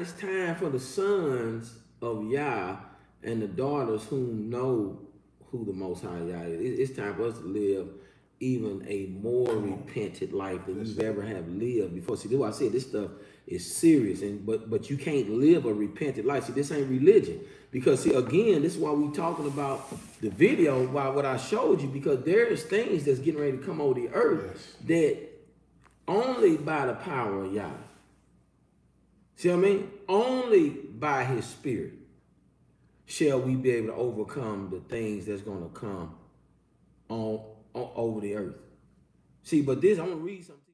it's time for the sons of Yah and the daughters who know who the Most High Yah is. It's time for us to live even a more repented life than you've ever have lived before. See, this why I said this stuff is serious, and but but you can't live a repented life. See, this ain't religion. Because see, again, this is why we talking about the video, why what I showed you, because there's things that's getting ready to come over the earth yes. that only by the power of Yah. I mean? Only by his spirit shall we be able to overcome the things that's going to come on, on over the earth. See, but this, I'm going to read something.